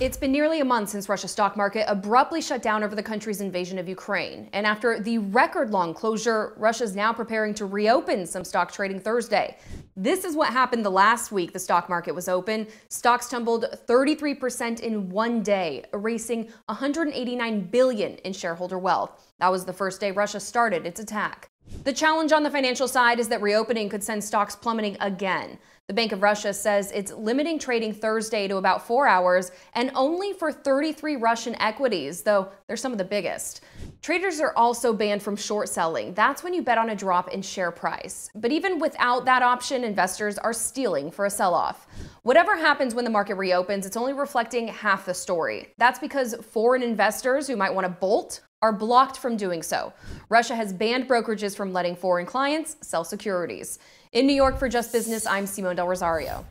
It's been nearly a month since Russia's stock market abruptly shut down over the country's invasion of Ukraine. And after the record long closure, Russia is now preparing to reopen some stock trading Thursday. This is what happened the last week the stock market was open. Stocks tumbled 33% in one day, erasing 189 billion in shareholder wealth. That was the first day Russia started its attack. The challenge on the financial side is that reopening could send stocks plummeting again. The Bank of Russia says it's limiting trading Thursday to about four hours and only for 33 Russian equities, though they're some of the biggest. Traders are also banned from short selling. That's when you bet on a drop in share price. But even without that option, investors are steeling for a sell off. Whatever happens when the market reopens, it's only reflecting half the story. That's because foreign investors who might want to bolt are blocked from doing so. Russia has banned brokerages from letting foreign clients sell securities. In New York for Just Business, I'm Simone Del Rosario.